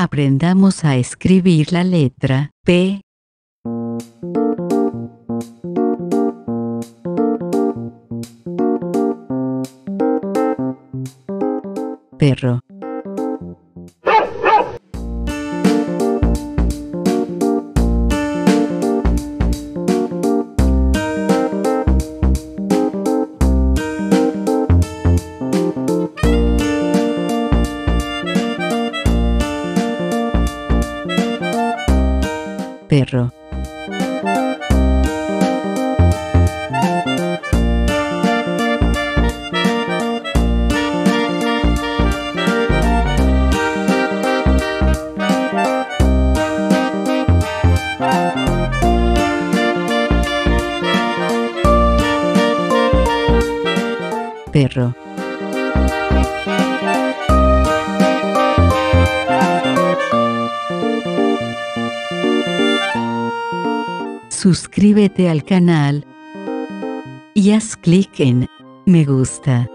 Aprendamos a escribir la letra P. Perro. Perro. Perro. Suscríbete al canal y haz clic en me gusta.